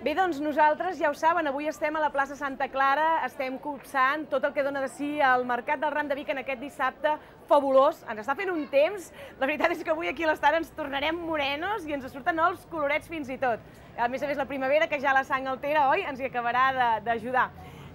Bé, doncs nosaltres, ja ho saben, avui estem a la plaça Santa Clara, estem copsant tot el que dona de si al Mercat del Ram de Vic en aquest dissabte fabulós. Ens està fent un temps, la veritat és que avui aquí a l'estat ens tornarem morenos i ens surten els colorets fins i tot. A més a més, la primavera, que ja la sang altera, oi, ens hi acabarà d'ajudar.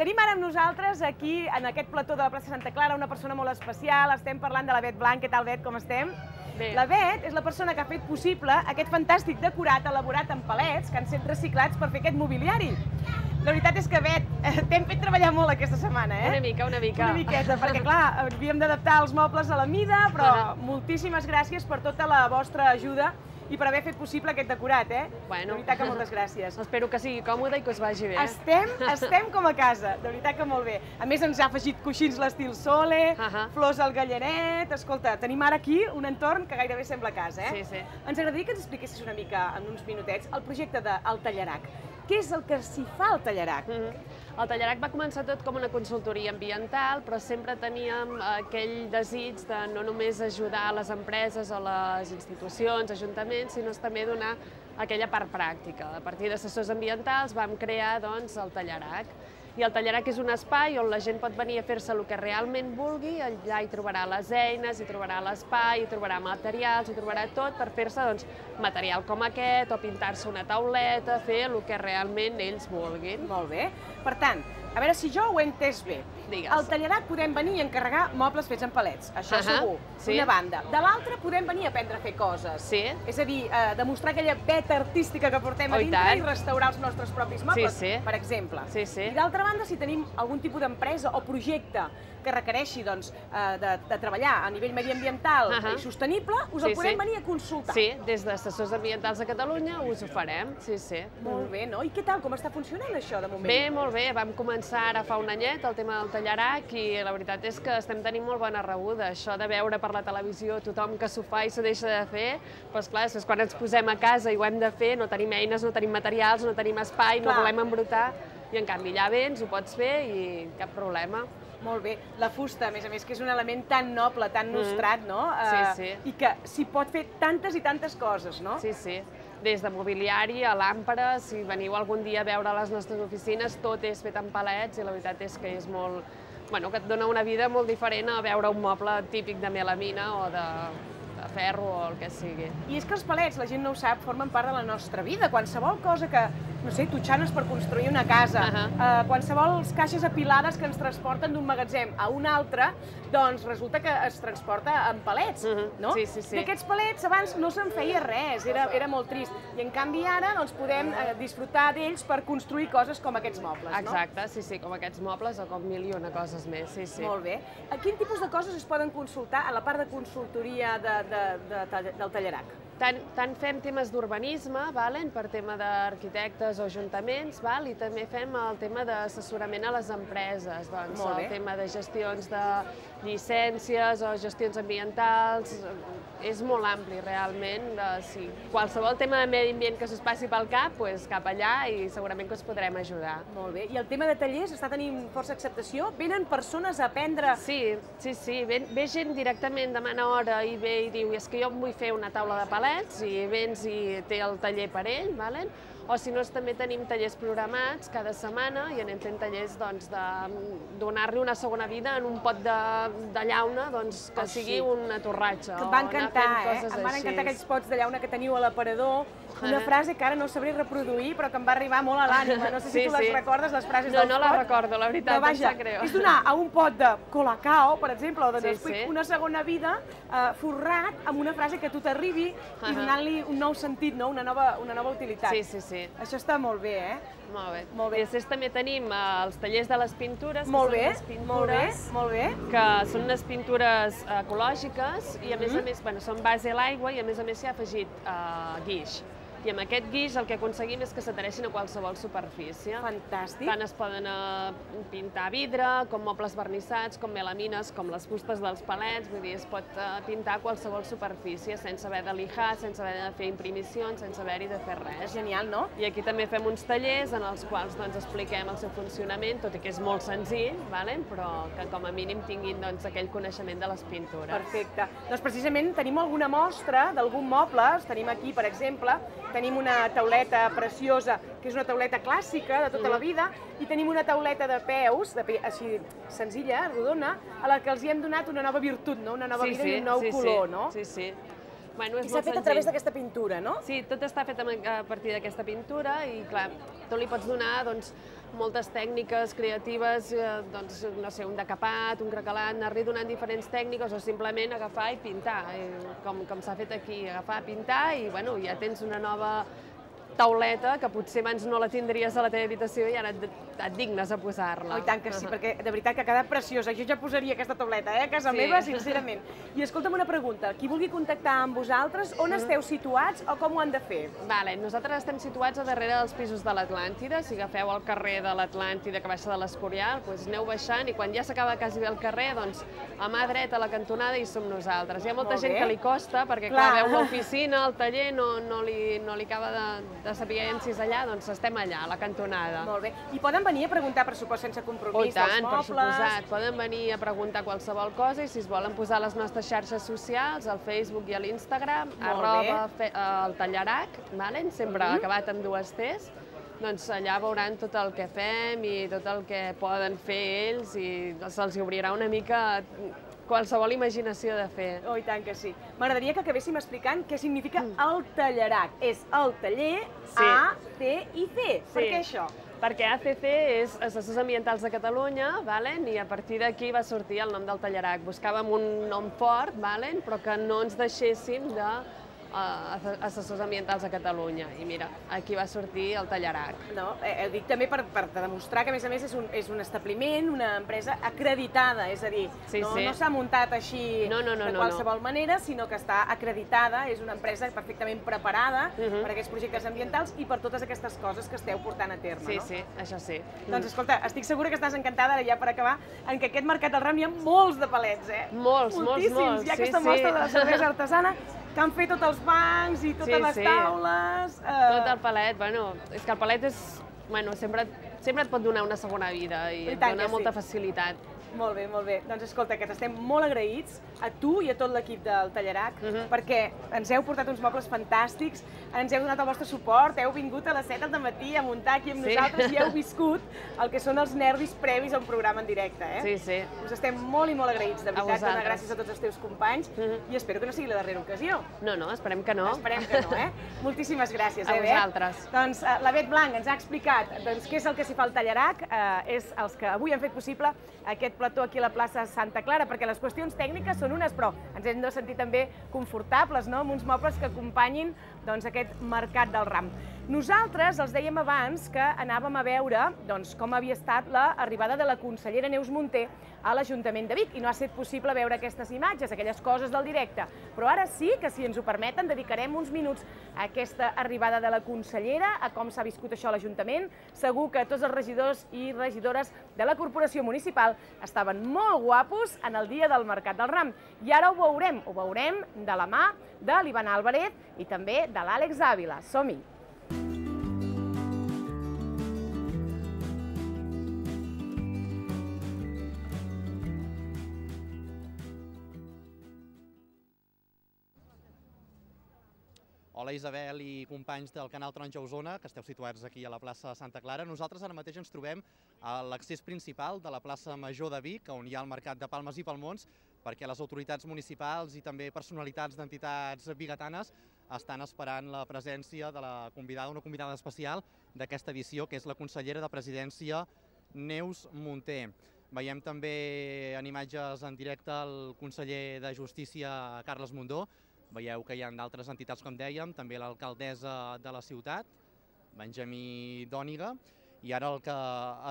Tenim ara amb nosaltres aquí, en aquest plató de la plaça Santa Clara, una persona molt especial. Estem parlant de la Bet Blanc. Què tal, Bet? Com estem? Bé. La Bet és la persona que ha fet possible aquest fantàstic decorat elaborat en palets que han set reciclats per fer aquest mobiliari. La veritat és que, Bet, eh, t'hem fet treballar molt aquesta setmana, eh? Una mica, una mica. Una miqueta, perquè clar, havíem d'adaptar els mobles a la mida, però uh. -huh. moltíssimes gràcies per tota la vostra ajuda i per haver fet possible aquest decorat, eh? Bueno. De veritat que moltes gràcies. Espero que sigui còmode i que us vagi bé. Estem, estem com a casa, de veritat que molt bé. A més, ens ha afegit coixins l'estil Sole, Ahà. flors al gallaret... Escolta, tenim ara aquí un entorn que gairebé sembla casa, eh? Sí, sí. Ens agradaria que ens expliquessis una mica, en uns minutets, el projecte del Tallerac. Què és el que s'hi fa al Tallerac? Mhm. El Tallerac va començar tot com una consultoria ambiental, però sempre teníem aquell desig de no només ajudar les empreses o les institucions, ajuntaments, sinó també donar aquella part pràctica. A partir d'assessors ambientals vam crear doncs, el Tallerac. I el Tallerac és un espai on la gent pot venir a fer-se el que realment vulgui, allà hi trobarà les eines, hi trobarà l'espai, hi trobarà materials, hi trobarà tot per fer-se doncs, material com aquest o pintar-se una tauleta, fer el que realment ells vulguin. Molt bé. Per tant, a veure si jo ho he entès bé. Digues. Al Tallerac podem venir i encarregar mobles fets en palets, això Ahà, segur, sí. d'una banda. De l'altra podem venir a aprendre a fer coses. Sí. És a dir, eh, demostrar aquella veta artística que portem a Oh, i dintre tant. i restaurar els nostres propis mobles, Sí, sí. per exemple. Sí, sí. I d'altra banda, si tenim algun tipus d'empresa o projecte que requereixi doncs, eh, de, de treballar a nivell mediambiental Ahà. i sostenible, us Sí, el podem sí. venir a consultar. Sí, des d'assessors ambientals de Catalunya us ho farem, sí, sí. Molt bé, no? I què tal? Com està funcionant això de moment? Bé, molt bé, vam començar ara fa un anyet el tema del Tallerac i la veritat és que estem tenint molt bona rebuda. Això de veure per la televisió tothom que s'ho fa i s'ho deixa de fer, doncs clar, després quan ens posem a casa i ho hem de fer, no tenim eines, no tenim materials, no tenim espai, Clar. no volem embrutar, i en canvi allà vens, ho pots fer i cap problema. Molt bé. La fusta, a més a més, que és un element tan noble, tan nostrat, no? Mm. Sí, Eh, sí. I que s'hi pot fer tantes i tantes coses, no? Sí, sí. Des de mobiliari a làmperes, si veniu algun dia a veure les nostres oficines, tot és fet amb palets i la veritat és que és molt... Bueno, que et dona una vida molt diferent a veure un moble típic de melamina o de, de ferro o el que sigui. I és que els palets, la gent no ho sap, formen part de la nostra vida. Qualsevol cosa que, no sé, totxanes per construir una casa, Ahà. eh, qualsevol caixes apilades que ens transporten d'un magatzem a un altre, doncs resulta que es transporta amb palets, Mhm. no? Sí, sí, sí. I aquests palets abans no se'n feia res, era, era molt trist. I en canvi ara doncs, podem eh, disfrutar d'ells per construir coses com aquests mobles, no? Exacte, sí, sí, com aquests mobles o com mil i una coses més, sí, sí. Molt bé. A quin tipus de coses es poden consultar a la part de consultoria de, de, de, de, del Tallerac? Tant, tant fem temes d'urbanisme, valen, per tema d'arquitectes o ajuntaments, val? i també fem el tema d'assessorament a les empreses, doncs, el tema de gestions de llicències o gestions ambientals, és molt ampli realment. De, si qualsevol tema de medi ambient que us passi pel cap, doncs cap allà i segurament que us podrem ajudar. Molt bé. I el tema de tallers està tenint força acceptació? Venen persones a aprendre... Sí, sí, sí. Ve, ve gent directament, demana hora i ve i diu és que jo em vull fer una taula de palets i vens i té el taller per ell, valen? O si no també tenim tallers programats cada setmana i anem fent tallers doncs, de donar-li una segona vida en un pot de, de llauna doncs, que Oh, sí. sigui una torratxa. Que em va encantar, eh? Em van així. encantar aquells pots de llauna que teniu a l'aparador. Una Ah. frase que ara no sabré reproduir, però que em va arribar molt a l'ànima. No sé si Sí, tu les sí. recordes, les frases No, dels no la pots. recordo, la veritat, Però em vaja, sap greu. és donar a un pot de colacao, per exemple, o de Sí, sí. una segona vida eh, forrat amb una frase que a tu t'arribi i Ahà. donant-li un nou sentit, no? una, nova, una nova utilitat. Sí, sí, sí. Això està molt bé, eh? Molt bé. Molt bé. I després també tenim eh, els tallers de les pintures, Molt que bé, són unes molt bé, pintures molt bé. que són unes pintures ecològiques i a més Mhm. a més bueno, són base a l'aigua i a més a més s'hi ha afegit eh, guix. I amb aquest guix el que aconseguim és que s'adhereixin a qualsevol superfície. Fantàstic. Tant es poden eh, pintar vidre, com mobles vernissats, com melamines, com les fustes dels palets, vull dir, es pot eh, pintar a qualsevol superfície sense haver de lijar, sense haver de fer imprimissions, sense haver-hi de fer És res. genial, no? I aquí també fem uns tallers en els quals doncs, expliquem el seu funcionament, tot i que és molt senzill, valen? però que com a mínim tinguin doncs, aquell coneixement de les pintures. Perfecte. Doncs precisament tenim alguna mostra d'algun moble, tenim aquí, per exemple, tenim una tauleta preciosa, que és una tauleta clàssica de tota Mm. la vida, i tenim una tauleta de peus, de pe així senzilla, rodona, a la que els hi hem donat una nova virtut, no? una nova vida i un nou sí, color, sí, no? Sí, sí. Bueno, és I s'ha fet a senzill. través d'aquesta pintura, no? Sí, tot està fet a partir d'aquesta pintura i, clar, tu li pots donar doncs, moltes tècniques creatives, eh, doncs, no sé, un decapat, un cracalat, anar-li donant diferents tècniques o simplement agafar i pintar, eh, com, com s'ha fet aquí, agafar, pintar i, bueno, ja tens una nova tauleta que potser abans no la tindries a la teva habitació i ara et, et dignes a posar-la. Oh, i tant que sí, perquè de veritat que ha quedat preciosa. Jo ja posaria aquesta tauleta, eh, a casa Sí. meva, sincerament. I escolta'm una pregunta, qui vulgui contactar amb vosaltres, on esteu situats o com ho han de fer? Vale, nosaltres estem situats a darrere dels pisos de l'Atlàntida. Si agafeu el carrer de l'Atlàntida que baixa de l'Escorial, doncs aneu baixant i quan ja s'acaba quasi bé el carrer, doncs a mà dreta a la cantonada hi som nosaltres. Hi ha molta Molt gent bé. que li costa perquè, Clar. clar, veu l'oficina, el taller, no, no, li, no li acaba de, de saber si és allà, doncs estem allà, a la cantonada. Molt bé. I poden venir a preguntar pressupost sense Oh, compromís tant, dels per mobles? suposat. Poden venir a preguntar qualsevol cosa i si es volen posar a les nostres xarxes socials, al Facebook i a l'Instagram, arroba fe, eh, el tallarac, valen? sempre Mhm. acabat amb dues T's, doncs allà veuran tot el que fem i tot el que poden fer ells i se'ls obrirà una mica qualsevol imaginació de fer. Oh, i tant que sí. M'agradaria que acabéssim explicant què significa el tallerac. És el taller Mm. Sí. A, T i C. Per Sí. què això? Perquè ACC és Assessors Ambientals de Catalunya, valen? i a partir d'aquí va sortir el nom del Tallarac. Buscàvem un nom fort, valen? però que no ens deixéssim de assessors ambientals a Catalunya. I mira, aquí va sortir el Tallarac. No, eh, ho dic també per, per demostrar que, a més a més, és un, és un establiment, una empresa acreditada, és a dir, Sí, no, sí. no s'ha muntat així No, no, no, de no, qualsevol manera, sinó que està acreditada, és una empresa perfectament preparada Mhm. per aquests projectes ambientals i per totes aquestes coses que esteu portant a terme. Sí, no? sí, això sí. Doncs escolta, estic segura que estàs encantada, ara ja per acabar, en que aquest mercat del ram hi ha molts de palets, eh? Molts, molts, Moltíssims. molts, Hi ha sí, aquesta sí. mostra de la cervesa artesana que han fet tots els bancs i totes Sí, les sí. taules. Eh... Tot el palet, bueno, és que el palet és, bueno, sempre, sempre et pot donar una segona vida i, I et dona que sí. molta facilitat. Molt bé, molt bé. Doncs escolta, que t'estem molt agraïts a tu i a tot l'equip del Tallerac Mhm. perquè ens heu portat uns mobles fantàstics, ens heu donat el vostre suport, heu vingut a les 7 del matí a muntar aquí amb Sí. nosaltres i heu viscut el que són els nervis previs a un programa en directe, eh? Sí, sí. Us estem molt i molt agraïts, de veritat, donar gràcies a tots els teus companys Mhm. i espero que no sigui la darrera ocasió. No, no, esperem que no. Esperem que no, eh? Moltíssimes gràcies, A eh, Bet? vosaltres. Doncs eh, la Bet Blanc ens ha explicat doncs, què és el que s'hi fa al Tallarac, eh, és els que avui han fet possible aquest plató aquí a la plaça Santa Clara, perquè les qüestions tècniques són unes, però ens hem de sentir també confortables, no?, amb uns mobles que acompanyin doncs, aquest mercat del ram. Nosaltres els dèiem abans que anàvem a veure doncs, com havia estat l'arribada de la consellera Neus Munté a l'Ajuntament de Vic i no ha estat possible veure aquestes imatges, aquelles coses del directe. Però ara sí que, si ens ho permeten, dedicarem uns minuts a aquesta arribada de la consellera, a com s'ha viscut això a l'Ajuntament. Segur que tots els regidors i regidores de la Corporació Municipal estaven molt guapos en el dia del Mercat del Ram. I ara ho veurem, ho veurem de la mà de l'Ivan Álvarez i també de l'Àlex Ávila. Som-hi! Hola Isabel i companys del canal Taronja Osona, que esteu situats aquí a la plaça Santa Clara. Nosaltres ara mateix ens trobem a l'accés principal de la plaça Major de Vic, on hi ha el mercat de Palmes i Palmons, perquè les autoritats municipals i també personalitats d'entitats bigatanes estan esperant la presència de la convidada, una convidada especial d'aquesta edició, que és la consellera de Presidència, Neus Munté. Veiem també en imatges en directe el conseller de Justícia, Carles Mundó, Veieu que hi ha d'altres entitats, com dèiem, també l'alcaldessa de la ciutat, Benjamí Dòniga, i ara el que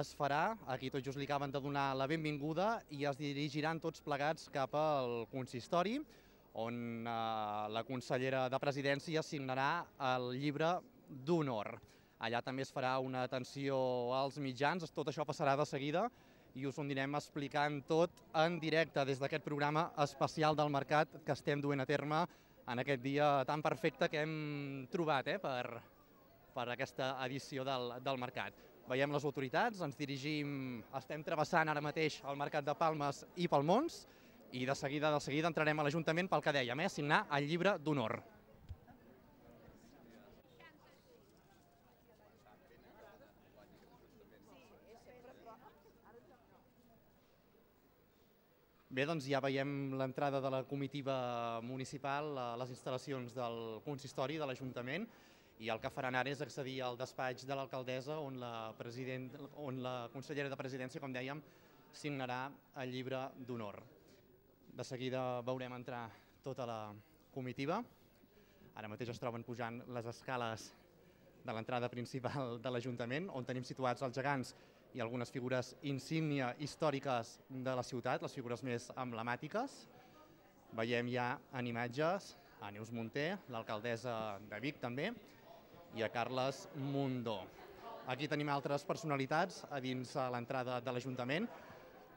es farà, aquí tot just li acaben de donar la benvinguda i es dirigiran tots plegats cap al consistori, on eh, la consellera de Presidència signarà el llibre d'honor. Allà també es farà una atenció als mitjans, tot això passarà de seguida i us ho anirem explicant tot en directe des d'aquest programa especial del mercat que estem duent a terme en aquest dia tan perfecte que hem trobat eh, per, per aquesta edició del, del mercat. Veiem les autoritats, ens dirigim, estem travessant ara mateix el mercat de Palmes i Palmons i de seguida de seguida entrarem a l'Ajuntament pel que dèiem, eh, signar el llibre d'honor. Bé, doncs ja veiem l'entrada de la comitiva municipal a les instal·lacions del consistori de l'Ajuntament i el que faran ara és accedir al despatx de l'alcaldessa on, la president, on la consellera de presidència, com dèiem, signarà el llibre d'honor. De seguida veurem entrar tota la comitiva. Ara mateix es troben pujant les escales de l'entrada principal de l'Ajuntament, on tenim situats els gegants i algunes figures insígnia històriques de la ciutat, les figures més emblemàtiques. Veiem ja en imatges a Neus Munter, l'alcaldessa de Vic també, i a Carles Mundó. Aquí tenim altres personalitats a dins l'entrada de l'Ajuntament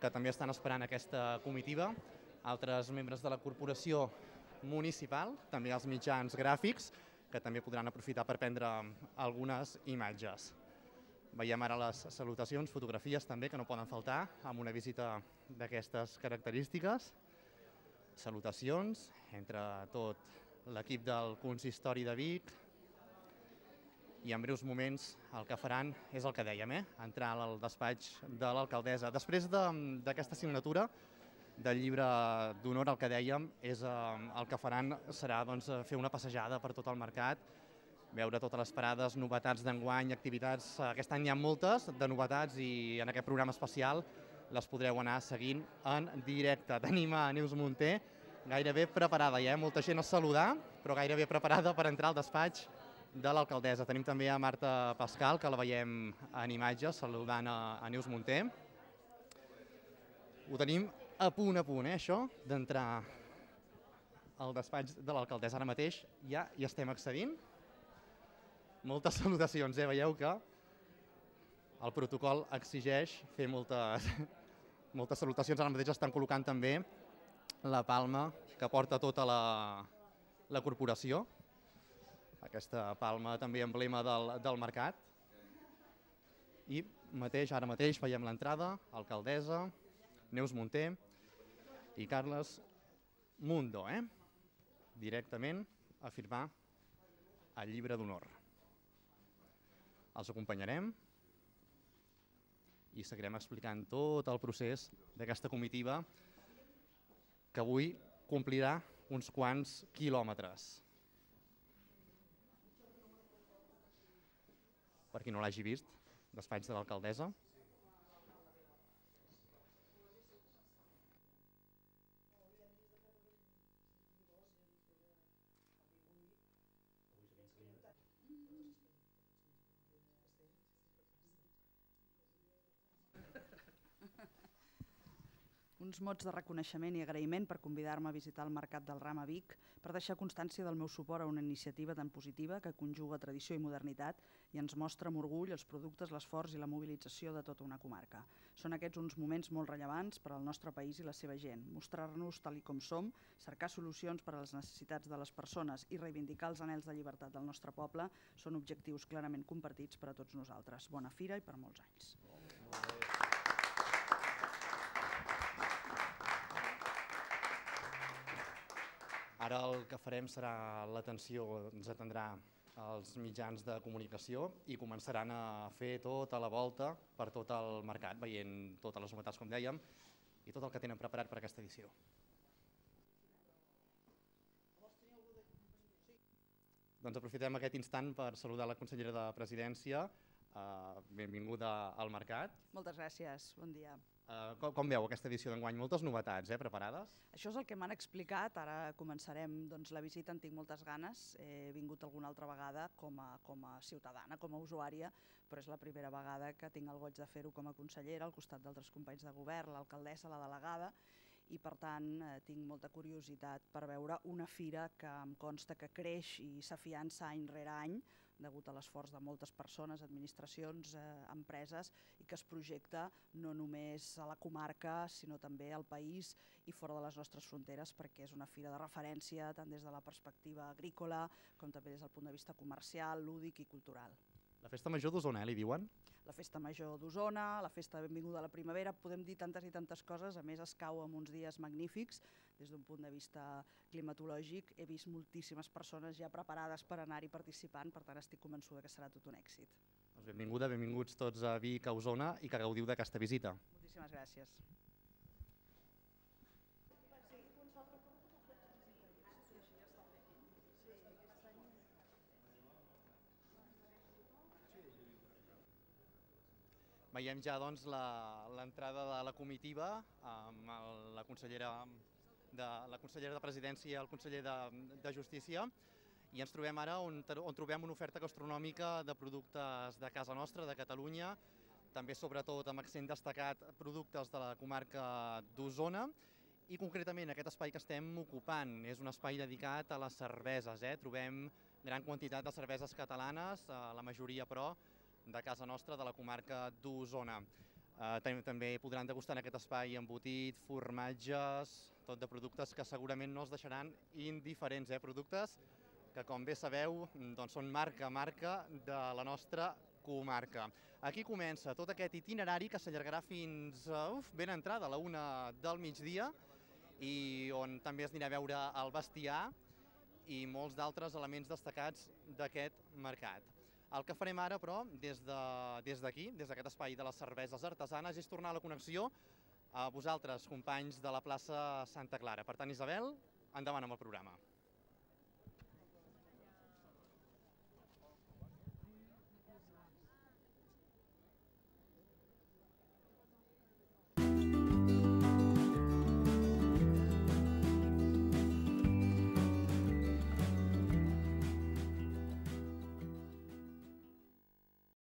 que també estan esperant aquesta comitiva, altres membres de la corporació municipal, també els mitjans gràfics, que també podran aprofitar per prendre algunes imatges. Veiem ara les salutacions, fotografies també, que no poden faltar amb una visita d'aquestes característiques. Salutacions entre tot l'equip del consistori de Vic i en breus moments el que faran és el que dèiem, eh? entrar al despatx de l'alcaldessa. Després d'aquesta de, signatura del llibre d'honor, el que dèiem, és eh, el que faran serà doncs, fer una passejada per tot el mercat, veure totes les parades, novetats d'enguany, activitats. Aquest any hi ha moltes de novetats i en aquest programa especial les podreu anar seguint en directe. Tenim a Neus Munter gairebé preparada ja, eh? molta gent a saludar, però gairebé preparada per entrar al despatx de l'alcaldessa. Tenim també a Marta Pascal, que la veiem en imatge, saludant a, a Neus Munter. Ho tenim a punt a punt, eh, això, d'entrar al despatx de l'alcaldessa. Ara mateix ja hi estem accedint moltes salutacions, eh? Veieu que el protocol exigeix fer moltes, moltes salutacions. Ara mateix estan col·locant també la palma que porta tota la, la corporació. Aquesta palma també emblema del, del mercat. I mateix, ara mateix veiem l'entrada, alcaldessa, Neus Munter i Carles Mundo, eh? directament a firmar el llibre d'honor. Els acompanyarem i seguirem explicant tot el procés d'aquesta comitiva que avui complirà uns quants quilòmetres. Per qui no l'hagi vist, despatx de l'alcaldessa, uns mots de reconeixement i agraïment per convidar-me a visitar el Mercat del Ram a Vic, per deixar constància del meu suport a una iniciativa tan positiva que conjuga tradició i modernitat i ens mostra amb orgull els productes, l'esforç i la mobilització de tota una comarca. Són aquests uns moments molt rellevants per al nostre país i la seva gent. Mostrar-nos tal i com som, cercar solucions per a les necessitats de les persones i reivindicar els anells de llibertat del nostre poble són objectius clarament compartits per a tots nosaltres. Bona fira i per molts anys. Ara el que farem serà l'atenció, ens atendrà els mitjans de comunicació i començaran a fer tota la volta per tot el mercat, veient totes les novetats, com dèiem, i tot el que tenen preparat per aquesta edició. Doncs aprofitem aquest instant per saludar la consellera de Presidència. Uh, benvinguda al Mercat. Moltes gràcies, bon dia. Uh, com, com veu aquesta edició d'enguany? Moltes novetats, eh, preparades? Això és el que m'han explicat, ara començarem doncs, la visita, en tinc moltes ganes, he vingut alguna altra vegada com a, com a ciutadana, com a usuària, però és la primera vegada que tinc el goig de fer-ho com a consellera, al costat d'altres companys de govern, l'alcaldessa, la delegada, i per tant eh, tinc molta curiositat per veure una fira que em consta que creix i s'afiança any rere any, degut a l'esforç de moltes persones, administracions, eh, empreses, i que es projecta no només a la comarca, sinó també al país i fora de les nostres fronteres, perquè és una fira de referència tant des de la perspectiva agrícola com també des del punt de vista comercial, lúdic i cultural. La festa major d'Osona, eh, li diuen? La festa major d'Osona, la festa de benvinguda a la primavera, podem dir tantes i tantes coses, a més es cau en uns dies magnífics, des d'un punt de vista climatològic, he vist moltíssimes persones ja preparades per anar-hi participant, per tant estic convençuda que serà tot un èxit. Doncs benvinguda, benvinguts tots a Vic, a Osona, i que gaudiu d'aquesta visita. Moltíssimes gràcies. Veiem ja doncs, l'entrada de la comitiva amb el, la consellera de la consellera de Presidència i el conseller de, de Justícia i ens trobem ara on, on trobem una oferta gastronòmica de productes de casa nostra, de Catalunya, també sobretot amb accent destacat productes de la comarca d'Osona i concretament aquest espai que estem ocupant és un espai dedicat a les cerveses. Eh? Trobem gran quantitat de cerveses catalanes, eh, la majoria però de casa nostra, de la comarca d'Osona. Eh, també podran degustar en aquest espai embotit, formatges, tot de productes que segurament no es deixaran indiferents, eh? productes que com bé sabeu doncs són marca a marca de la nostra comarca. Aquí comença tot aquest itinerari que s'allargarà fins uf, ben entrada, a la una del migdia, i on també es anirà a veure el bestiar i molts d'altres elements destacats d'aquest mercat. El que farem ara, però, des d'aquí, de, des d'aquest espai de les cerveses artesanes, és tornar a la connexió a vosaltres, companys de la plaça Santa Clara. Per tant, Isabel, endavant amb el programa.